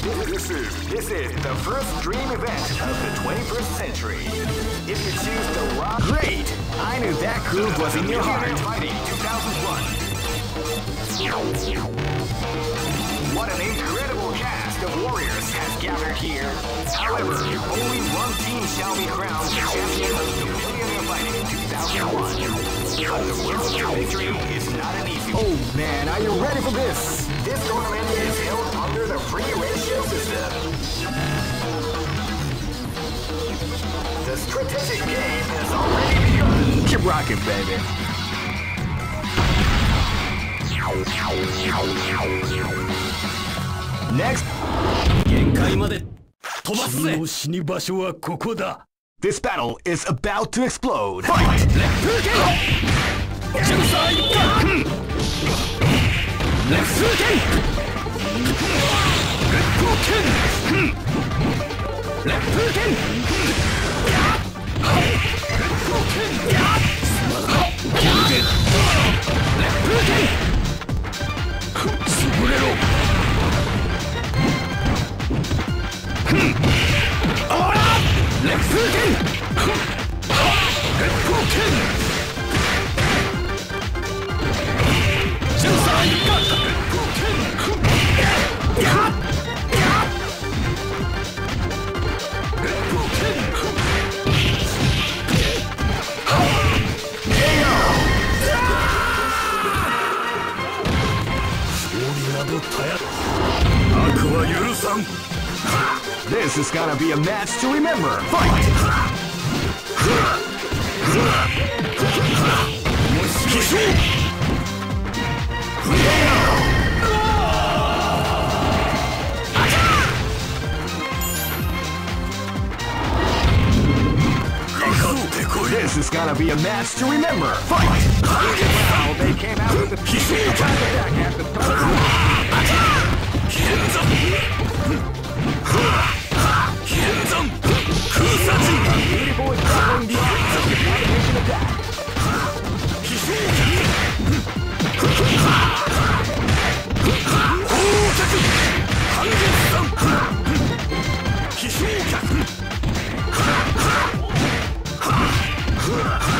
This is this is the first dream event of the 21st century. If you choose the wrong, great. I knew that groove was in your heart. Fighting 2001. What an incredible cast of warriors has gathered here. However, only one team shall be crowned champion of the Millionaire Fighting 2001. But the road to victory is not an easy one. Oh man, are you ready for this? This tournament is held under the free ratio system. The strategic game has already begun. Keep rocking, baby. Next, 限界まで飛ばすぜ君の死に場所はここだ this battle is about to explode. レッ フ剣ジ awesome! This is gonna be a match to remember! Fight! This is gonna be a match to remember. Fight! They came out with the attack at the start.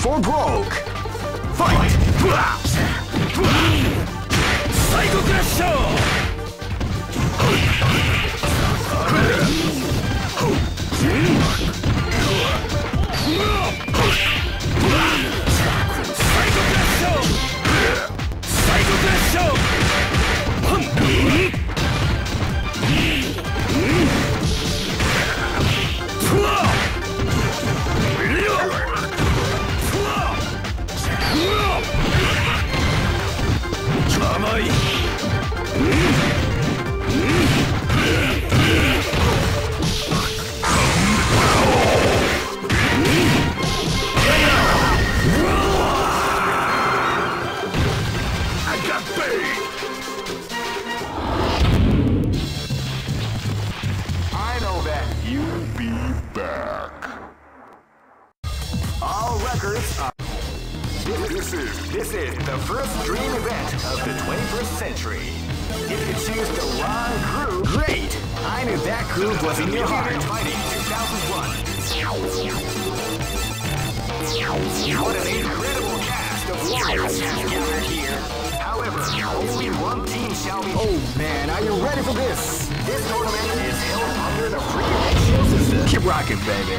for broke. Fight! Psycho Crash Show! The first dream event of the 21st century. If you choose the wrong groove, great. I knew that groove was in your heart. Fighting 2001. What an incredible cast of warriors has gathered here. However, only one team shall be. Oh man, are you ready for this? This tournament is held under the free system. Keep rocking, baby.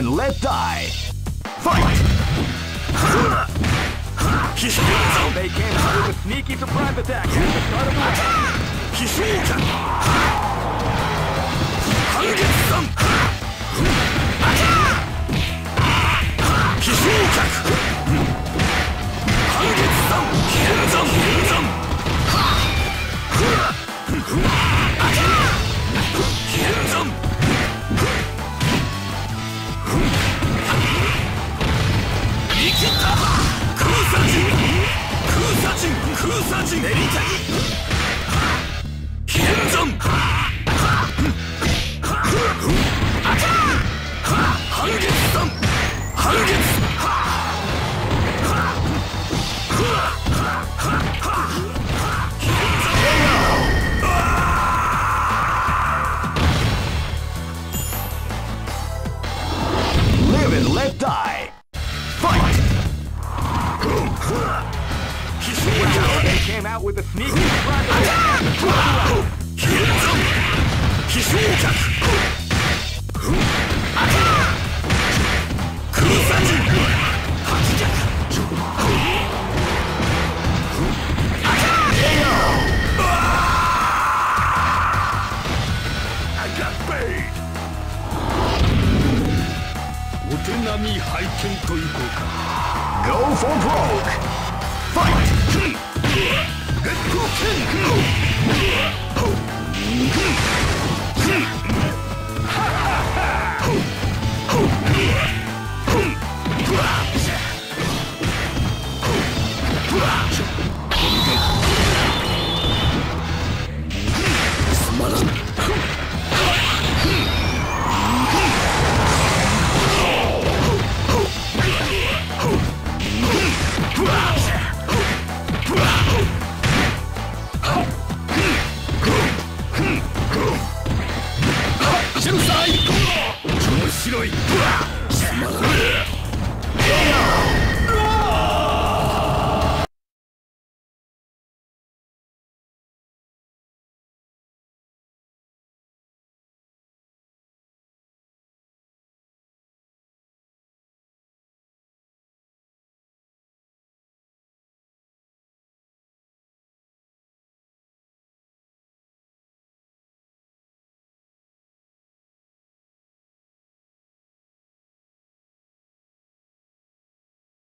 And let die. Fight! They came a sneaky surprise attack at the start of the round. ち練りたい現存半月さん半月 let die. Fight! Wow, they came out with a sneaky surprise attack at the start